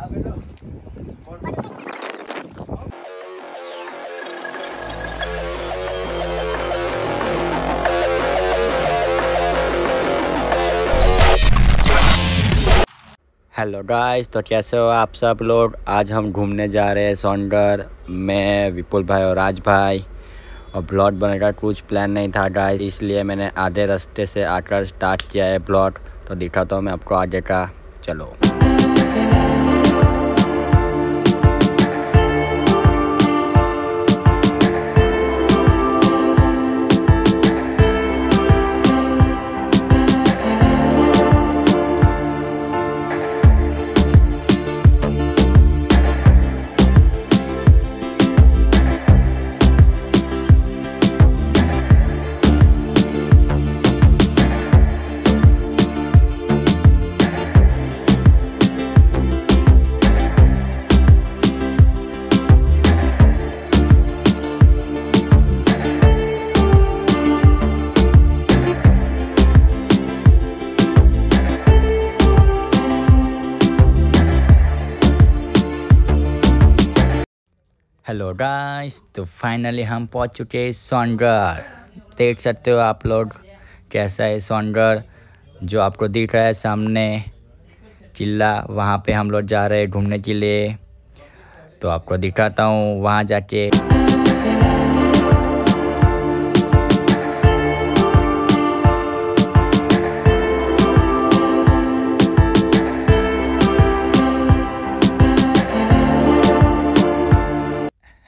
Hello guys तो कैसे हो आप सब लोग? आज हम घूमने जा रहे हैं सोंडर मैं, विपुल भाई और राज भाई। और ब्लॉट बनने का कुछ प्लान नहीं था गाइस, इसलिए मैंने आधे रास्ते से आकर स्टार्ट किया है ब्लॉट। तो दिखाता हूँ मैं आपको आगे का। चलो। गाइस तो फाइनली हम पहुँच चुके हैं सौंडर देख सकते हो आप लोग कैसा है सौंडर जो आपको दिख रहा है सामने किला, वहाँ पे हम लोग जा रहे हैं घूमने के लिए। तो आपको दिखाता हूँ वहाँ जाके।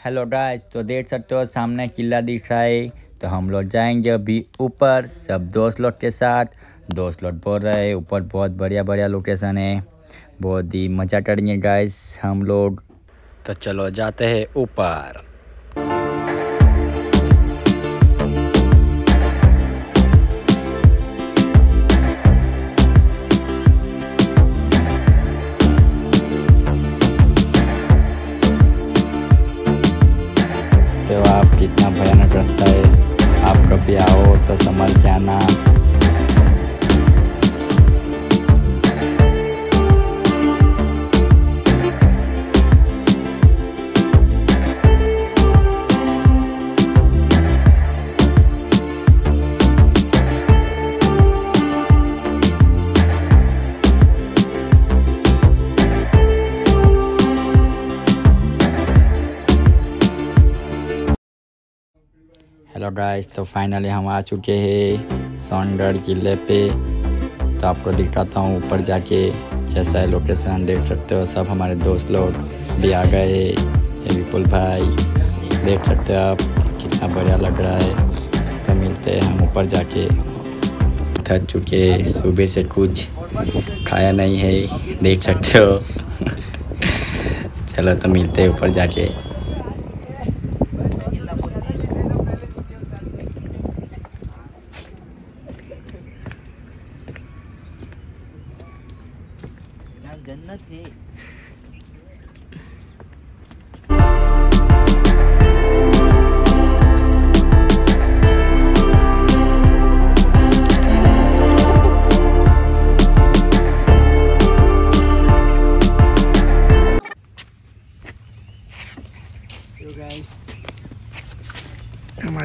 हेलो गाइस तो देख सकते हो सामने किला दिख रहा है। तो हम लोग जाएँगे अभी ऊपर, सब दोस्त लोग के साथ। दोस्त लोग बोल रहे हैं, ऊपर बहुत बढ़िया बढ़िया लोकेशन है। बहुत ही मज़ा करेंगे गाइस हम लोग। तो चलो जाते हैं ऊपर। रास्ता है। आप कभी आओ तो समझ के हेलो गाइस तो फाइनली हम आ चुके हैं सोनगढ़ किले पे। तो आपको दिखाता हूँ ऊपर जाके जैसा है लोकेशन देख सकते हो, सब हमारे दोस्त लोग भी आ गए ये विपुल भाई, देख सकते हो आप कितना बढ़िया लग रहा है। तो मिलते हैं हम ऊपर जाके। थक चुके सुबह से कुछ खाया नहीं है, देख सकते हो। चलो तो मिलते हैं ऊपर जाके।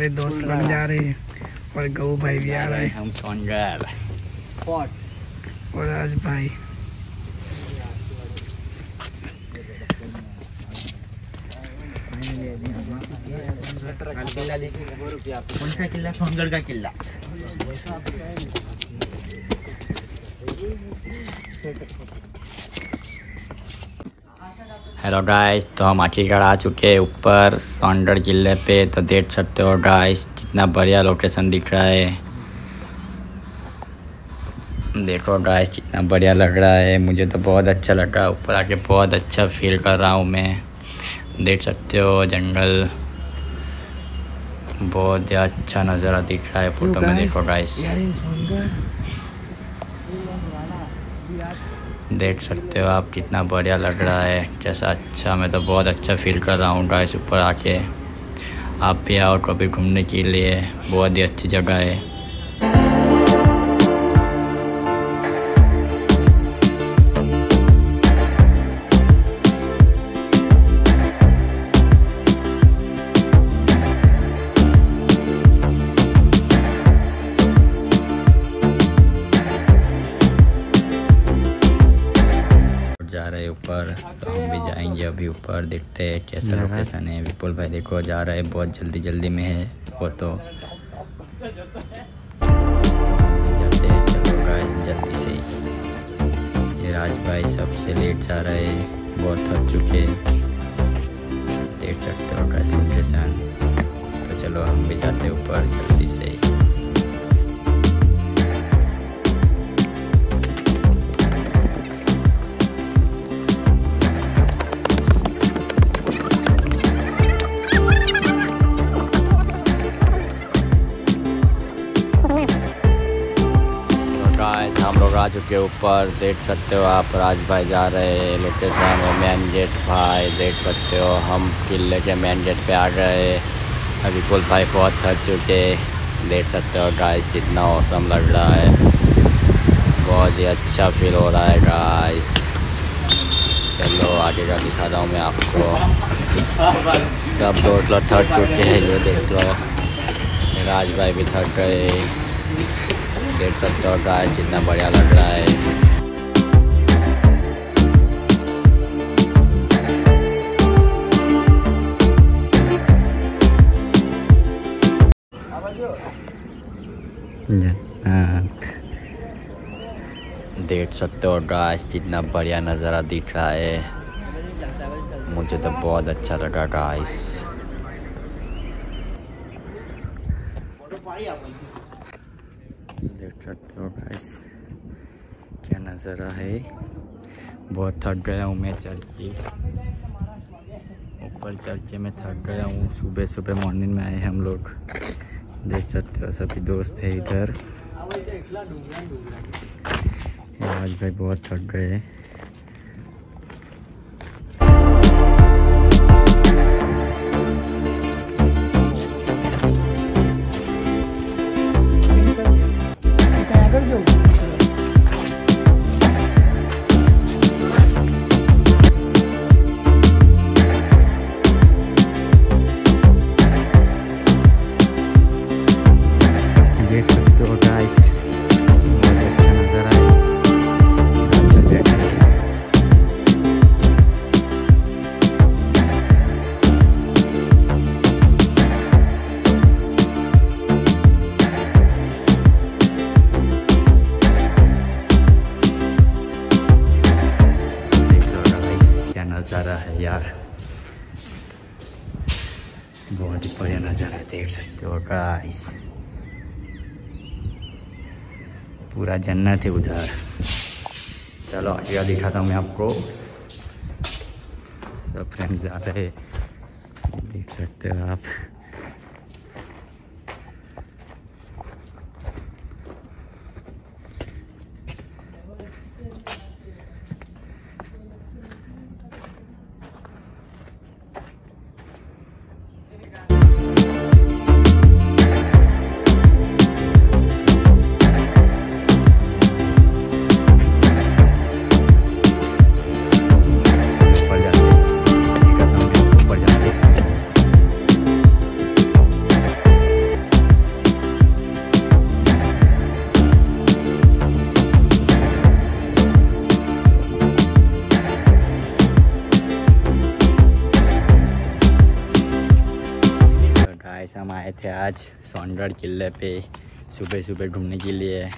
हमारे दोस्त लोग जा रहे हैं और गऊ भाई भी आ रहे हैं। हम सोनगढ़ और राज भाई। कौन सा किला? सोनगढ़ का किला। हेलो गाइस तो हम आखिरकार आ चुके हैं ऊपर सोनगढ़ किले पे। तो देख सकते हो गाइस कितना बढ़िया लोकेशन दिख रहा है। देखो गाइस कितना बढ़िया लग रहा है। मुझे तो बहुत अच्छा लग। रहा है ऊपर आके बहुत अच्छा फील कर रहा हूँ मैं। देख सकते हो जंगल बहुत ही अच्छा नज़ारा दिख रहा है। फ़ोटो में देखो गाइस देख सकते हो आप कितना बढ़िया लग रहा है। जैसा अच्छा मैं तो बहुत अच्छा फील कर रहा हूँ गाइस ऊपर आके। आप भी आओ कभी घूमने के लिए, बहुत ही अच्छी जगह है। अभी ऊपर देखते हैं कैसा लोकेशन है। विपुल भाई देखो जा रहे है बहुत जल्दी जल्दी में है वो तो। जाते हैं चलो जल्दी से। ये राज भाई सबसे लेट जा रहे है बहुत थक चुके हैं। देख सकते हो गाइस लोकेशन तो चलो हम भी जाते हैं ऊपर जल्दी से। हम लोग आ चुके ऊपर देख सकते हो आप, राज भाई जा रहे हैं लोकेशन है मेन गेट भाई देख सकते हो हम किले के मेन गेट पे आ गए अभी पुल भाई बहुत थक चुके देख सकते हो गाइस कितना मौसम लग रहा है। बहुत ही अच्छा फील हो रहा है गाइस चलो आगे का दिखा रहा हूँ मैं आपको। सब दोस्त लोग थक चुके हैं, ये देख लो। राज भाई भी थक गए। देख सकते हो गाइस कितना बढ़िया लग रहा है। देख सकते हो गाइस कितना बढ़िया नज़ारा दिख रहा है। मुझे तो बहुत अच्छा लगा गाइस सकते हो गाइस क्या नज़ारा है? बहुत थक गया हूँ मैं चल के। ऊपर चल के मैं थक गया हूँ। सुबह सुबह मॉर्निंग में आए हम लोग। देख सकते हो सभी दोस्त है इधर। आज भाई बहुत थक गए। पूरा जन्नत है उधर। चलो आइया दिखाता हूँ मैं आपको। सब फ्रेंड्स आ रहे देख सकते हो आप। हम आए थे आज सोनगढ़ किले पे सुबह सुबह घूमने के लिए।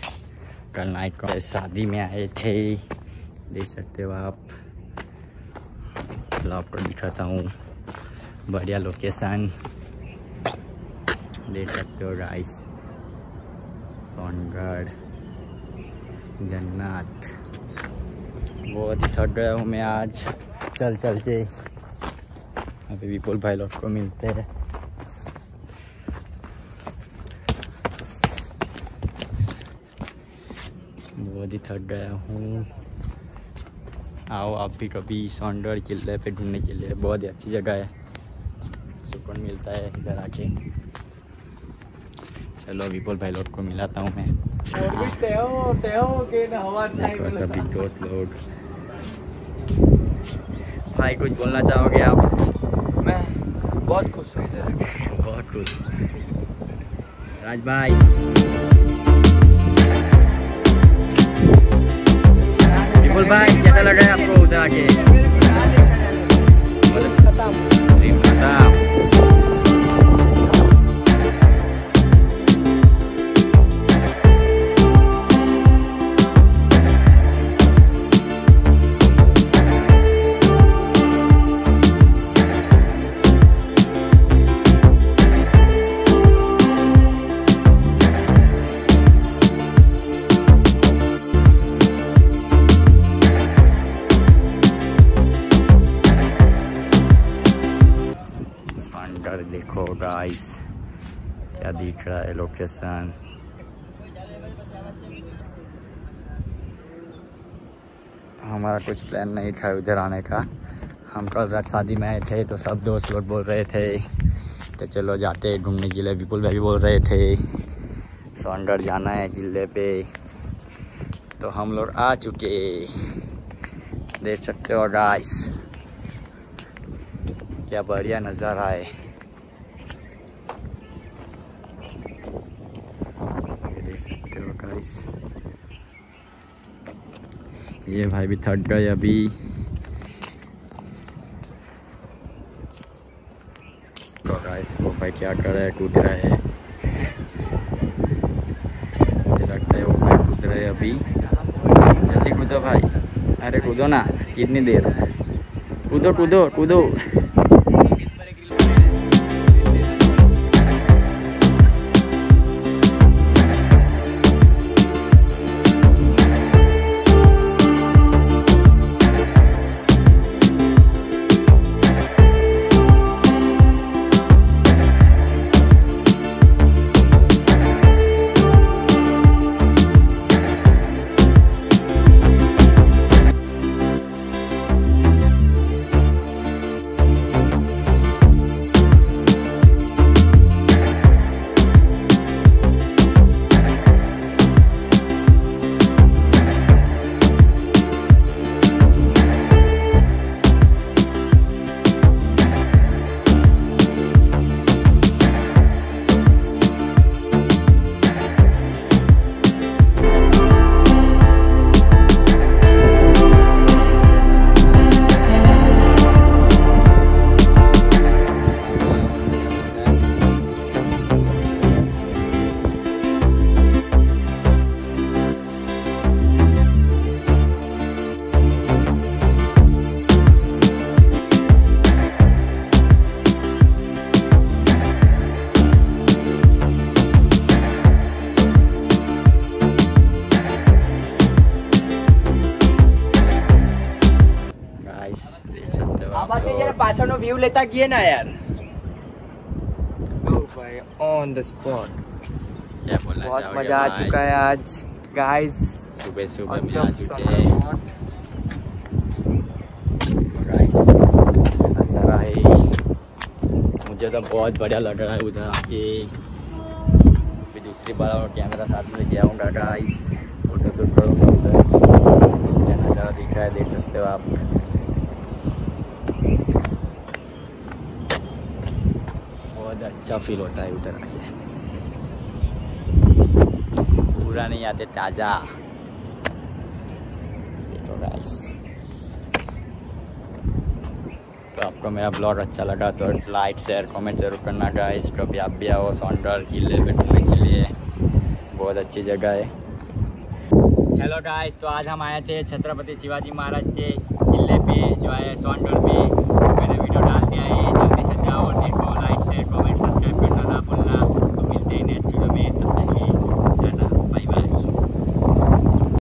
कल नाइट को शादी में आए थे। देख सकते हो आप। आपको दिखाता हूँ। बढ़िया लोकेशन देख सकते हो राइस सोनगढ़ जन्नत। बहुत ही थक गया हूँ मैं आज। चल चल के। अभी विपुल भाई लोग को मिलते हैं। ही थक गया हूँ। आओ आप भी कभी सौंडर किले पे घूमने के लिए। बहुत ही अच्छी जगह है। सुकून मिलता है इधर आके। चलो विपुल भाई लोग को मिलाता हूँ मैं। सभी दोस्त लोग। भाई कुछ बोलना चाहोगे आप? मैं बहुत खुश हूँ। बहुत खुश। राज भाई। Ibulbahan siya sa lagay ako dagi. Malam. Malam. Malam. Guys क्या दिख रहा है लोकेशन हमारा कुछ प्लान नहीं था उधर आने का। हम कल रात शादी में आए थे तो सब दोस्त लोग बोल रहे थे तो चलो जाते घूमने के लिए। विपुल भाई बोल रहे थे सौंदर जाना है किले पे। तो हम लोग आ चुके देख सकते हो गाइस क्या बढ़िया नज़ारा है ये देख सकते हो गाइस ये भाई भी थक गए अभी। तो गाइस वो भाई क्या कर रहा है? कूद रहा है। मुझे लगता है वो भाई कूद रहे अभी। जल्दी कूदो भाई। अरे कूदो ना, कितनी देर? कूदो कूदो कूदो। પાછળનો વ્યૂ લેતા ગયે ના યાર ओ भाई ऑन द स्पॉट क्या बोलना बहुत चाहोगे मजा आ भाई? चुका है आज गाइस सुबह सुबह में आ चुके हैं गाइस नज़ारा है मुझे तो बहुत बढ़िया लग रहा है उधर आके फिर दूसरी बार और कैमरा साथ में लेके आऊँगा गाइस फोटो शूट करूँगा उधर क्या नज़ारा दिख रहा है देख सकते हो आप बहुत अच्छा फील होता है उधर आके। पूरा नहीं आते, ताज़ा। देखो गाइस तो आपको मेरा ब्लॉग अच्छा लगा तो लाइक शेयर कमेंट ज़रूर करना गाइस कभी आप भी आओ सौंडर किले पे घूमने के लिए। बहुत अच्छी जगह है। हेलो गाइस तो आज हम आए थे छत्रपति शिवाजी महाराज के किले पे, जो है सौंडर में।